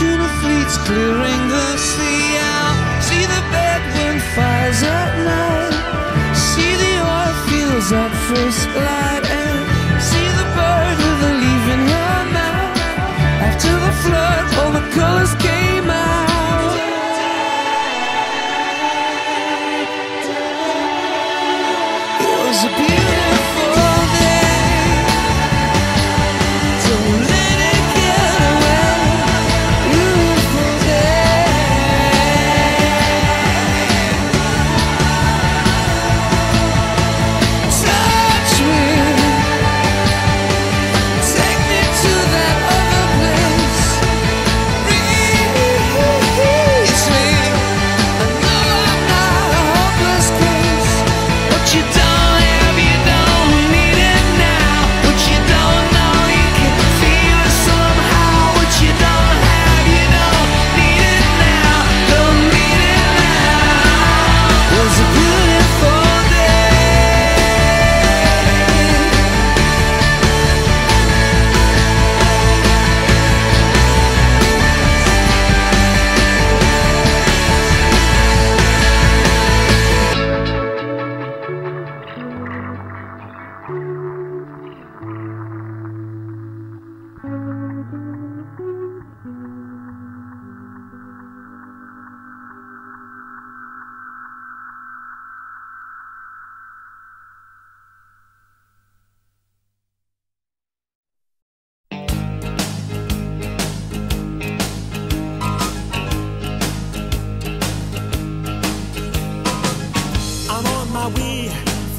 Tuna fleets clearing the sea out. See the bedouin fires at night. See the oil fields at first light.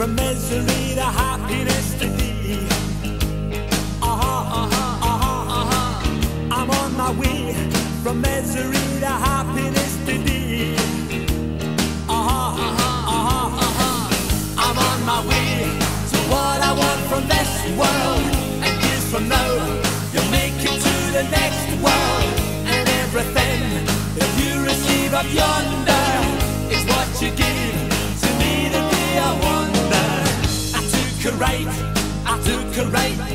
From misery to happiness to thee. Uh-huh, uh-huh, uh-huh, uh-huh. I'm on my way from misery to happiness to thee. Uh-huh, uh-huh, uh-huh, uh-huh. I'm on my way to what I want from this world. And years from now, you'll make it to the next world. And everything that you receive up yonder Right,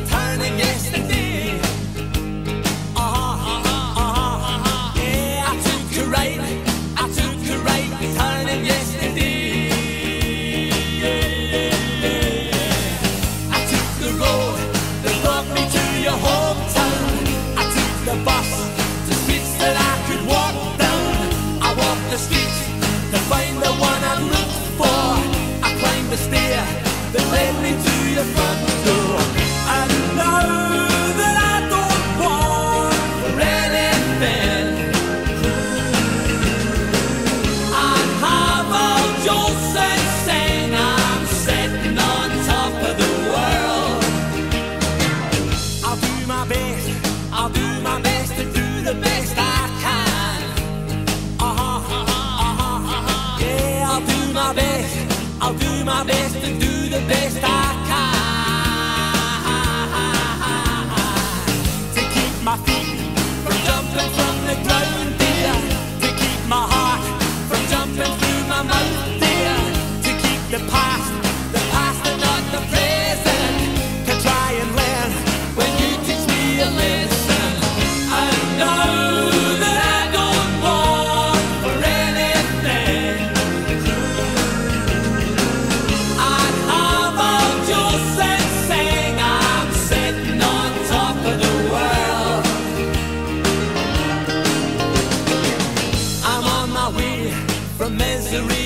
misery